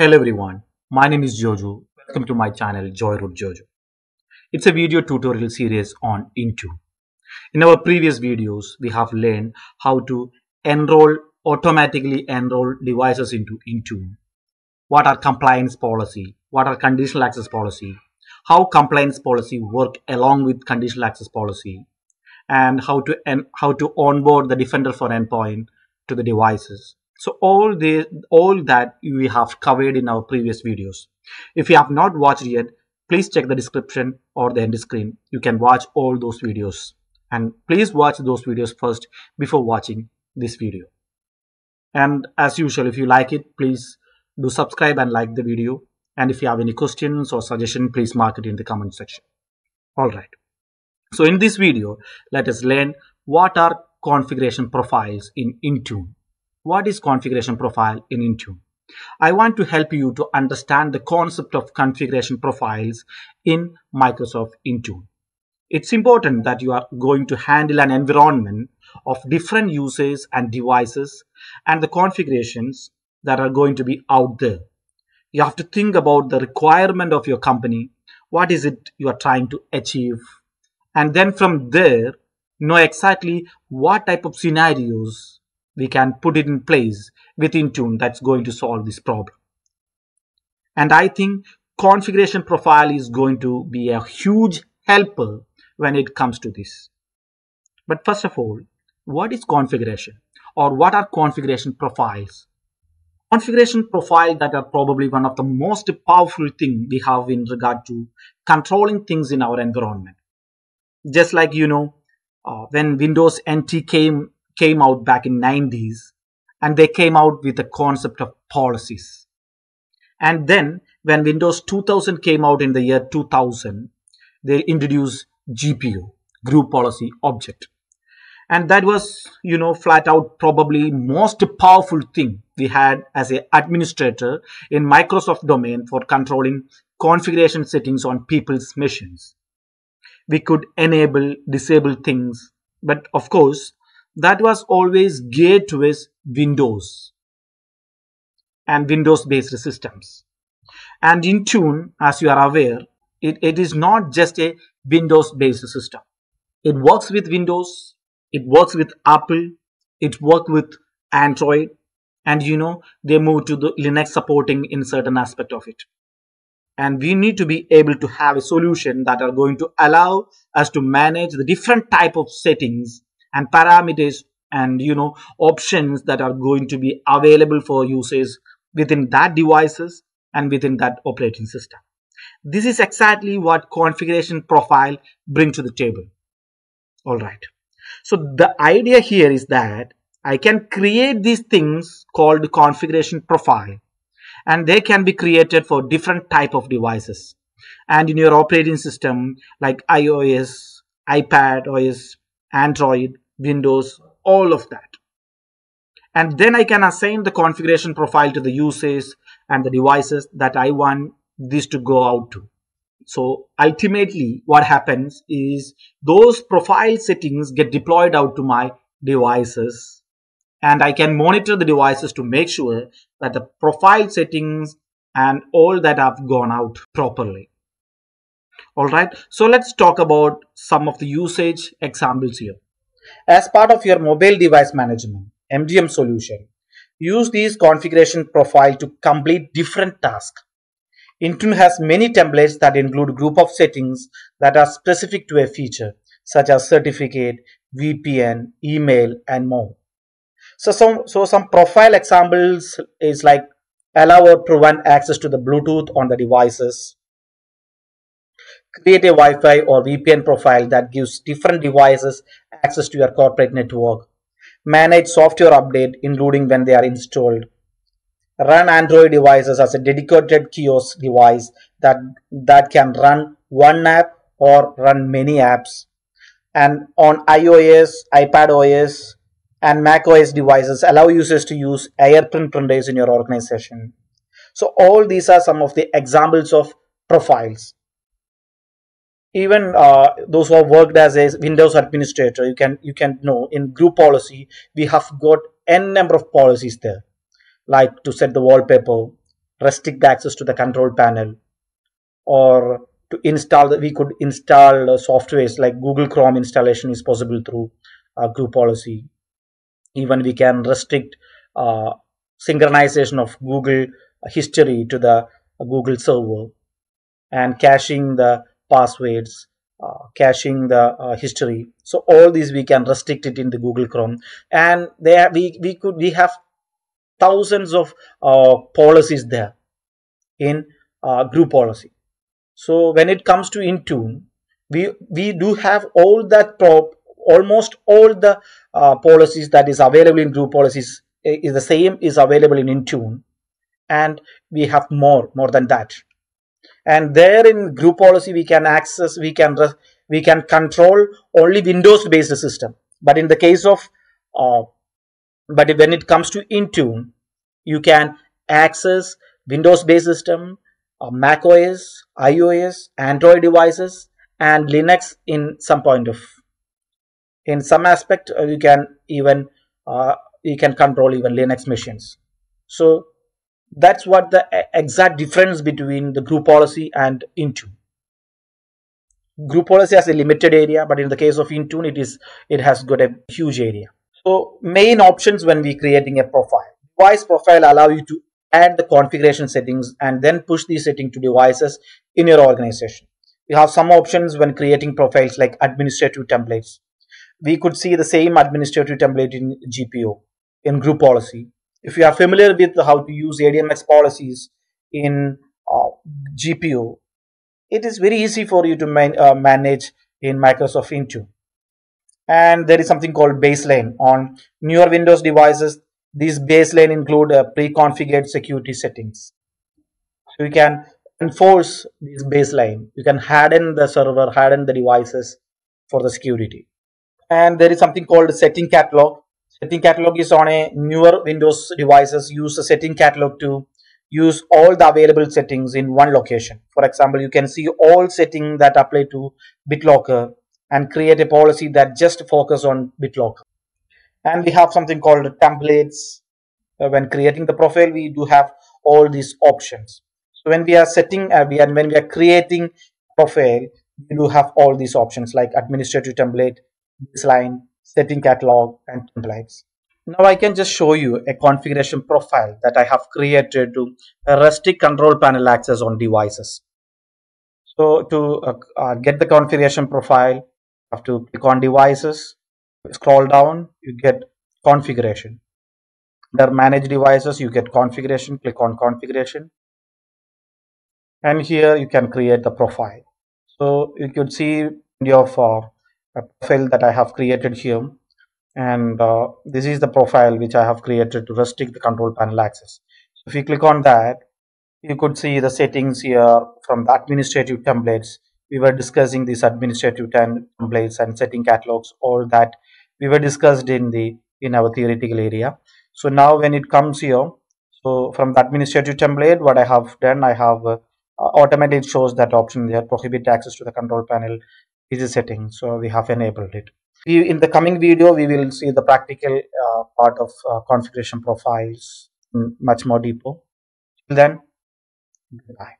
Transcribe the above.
Hello everyone, my name is Jojo. Welcome to my channel Joyroute Jojo. It's a video tutorial series on Intune. In our previous videos, we have learned how to enroll automatically enroll devices into Intune. What are compliance policy? What are conditional access policy? How compliance policy work along with conditional access policy? And how to how to onboard the defender for endpoint to the devices so all the all that we have covered in our previous videos. If you have not watched yet, please check the description or the end screen. You can watch all those videos. And please watch those videos first before watching this video. And as usual, if you like it, please do subscribe and like the video. And if you have any questions or suggestion, please mark it in the comment section. Alright. So in this video, let us learn what are configuration profiles in Intune what is configuration profile in Intune? I want to help you to understand the concept of configuration profiles in Microsoft Intune. It's important that you are going to handle an environment of different users and devices and the configurations that are going to be out there. You have to think about the requirement of your company. What is it you are trying to achieve? And then from there, know exactly what type of scenarios we can put it in place with Intune that's going to solve this problem. And I think configuration profile is going to be a huge helper when it comes to this. But first of all, what is configuration or what are configuration profiles? Configuration profile that are probably one of the most powerful thing we have in regard to controlling things in our environment. Just like you know, uh, when Windows NT came came out back in 90s and they came out with the concept of policies. And then when Windows 2000 came out in the year 2000, they introduced GPO, Group Policy Object. And that was, you know, flat out probably most powerful thing we had as an administrator in Microsoft domain for controlling configuration settings on people's machines. We could enable, disable things, but of course, that was always geared towards Windows and Windows based systems. And Intune, as you are aware, it, it is not just a Windows based system. It works with Windows, it works with Apple, it works with Android, and you know, they move to the Linux supporting in certain aspect of it. And we need to be able to have a solution that are going to allow us to manage the different type of settings and parameters and you know options that are going to be available for users within that devices and within that operating system. This is exactly what configuration profile bring to the table. All right. So the idea here is that i can create these things called configuration profile and they can be created for different type of devices. And in your operating system like ios ipad os android Windows, all of that. And then I can assign the configuration profile to the users and the devices that I want this to go out to. So ultimately what happens is those profile settings get deployed out to my devices and I can monitor the devices to make sure that the profile settings and all that have gone out properly. Alright, so let's talk about some of the usage examples here. As part of your mobile device management, MDM solution, use these configuration profile to complete different tasks. Intune has many templates that include group of settings that are specific to a feature, such as certificate, VPN, email, and more. So some, so some profile examples is like allow or prevent access to the Bluetooth on the devices, create a Wi-Fi or VPN profile that gives different devices access to your corporate network, manage software update including when they are installed, run Android devices as a dedicated kiosk device that, that can run one app or run many apps, and on iOS, iPad OS, and Mac OS devices allow users to use AirPrint printers in your organization. So all these are some of the examples of profiles even uh, those who have worked as a windows administrator you can you can know in group policy we have got n number of policies there. Like to set the wallpaper restrict the access to the control panel or to install we could install uh, softwares like google chrome installation is possible through uh, group policy. Even we can restrict uh, synchronization of google history to the google server and caching the passwords uh, caching the uh, history. So all these we can restrict it in the google chrome. And there we we could we have thousands of policies there in group policy. So when it comes to Intune, we we do have all that prop, almost all the uh, policies that is available in group policies eh, is the same is available in Intune, and we have more more than that. And there in group policy we can access we can we can control only Windows based system. But in the case of uh, but when it comes to Intune, you can access Windows based system uh, Mac OS, iOS, Android devices, and Linux in some point of. In some aspect, uh, you can even uh, you can control even Linux machines. So that's what the exact difference between the group policy and Intune. Group policy has a limited area, but in the case of Intune, it is it has got a huge area. So main options when we creating a profile. Device profile allow you to add the configuration settings and then push these settings to devices in your organization. You have some options when creating profiles like administrative templates. We could see the same administrative template in GPO in group policy. If you are familiar with how to use ADMX policies in uh, GPO, it is very easy for you to man uh, manage in Microsoft Intune. And there is something called baseline on newer Windows devices. These baseline include uh, pre-configured security settings. So you can enforce this baseline. You can harden the server, harden the devices for the security. And there is something called setting catalog. Setting catalog is on a newer Windows devices. Use the setting catalog to use all the available settings in one location. For example, you can see all settings that apply to BitLocker and create a policy that just focus on BitLocker and we have something called templates uh, when creating the profile we do have all these options so when we are setting uh, we are when we are creating profile we do have all these options like administrative template baseline setting catalog and templates now I can just show you a configuration profile that I have created to restrict control panel access on devices. So to uh, uh, get the configuration profile, you have to click on devices, scroll down you get configuration. Under manage devices you get configuration click on configuration. And here you can create the profile. So you could see your uh, a profile that I have created here. And uh, this is the profile which I have created to restrict the control panel access. So if you click on that you could see the settings here from the administrative templates. We were discussing these administrative templates and setting catalogs all that we were discussed in the in our theoretical area. So now when it comes here so from the administrative template what i have done i have uh, automatically shows that option there prohibit access to the control panel is a setting so we have enabled it. We, in the coming video we will see the practical uh, part of uh, configuration profiles much more deeper. Then goodbye